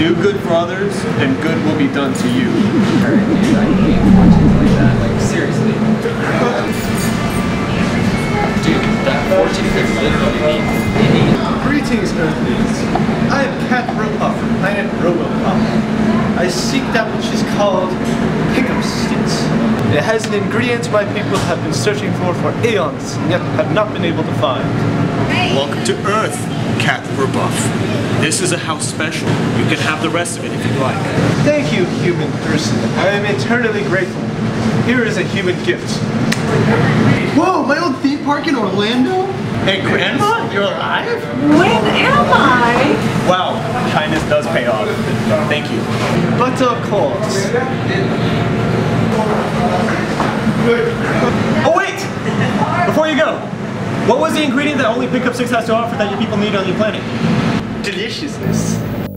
Do good for others, and good will be done to you. Alright, dude, I hate fortunes like that. Like, seriously. Dude, that fortune could literally be any. Greetings, Earthlings. I am Cat Ropuff from planet Robopop. I seek that which is called Pick Up Stix. It has an ingredient my people have been searching for for eons and yet have not been able to find. Welcome to Earth, Cat Rebuff. This is a house special. You can have the rest of it if you like. Thank you, human person. I am eternally grateful. Here is a human gift. Whoa, my old theme park in Orlando? Hey, Grandma, you're alive? When am I? Wow, kindness does pay off. Thank you. But of course. Oh what was the ingredient that only Pick Up Stix has to offer that your people need on your planet? Deliciousness.